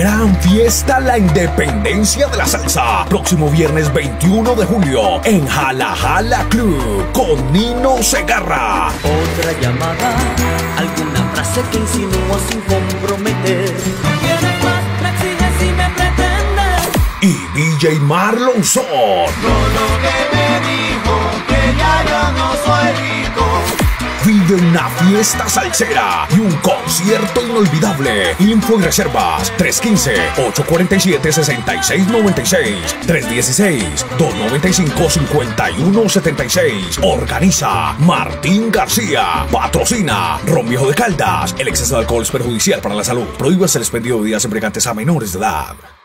gran fiesta La Independencia de la Salsa. Próximo viernes 21 de julio en Jala Jala Club con Nino Segarra. Otra llamada, alguna frase que insinúa sin comprometer. ¿Quieres más? Me exiges me pretendes. Y DJ Marlon Son. Lo que Vive una fiesta salsera y un concierto inolvidable. Info y reservas 315-847-6696. 316-295-5176. Organiza Martín García. Patrocina Ron Viejo de Caldas. El exceso de alcohol es perjudicial para la salud. Prohíbe el expendio de bebidas embriagantes a menores de edad.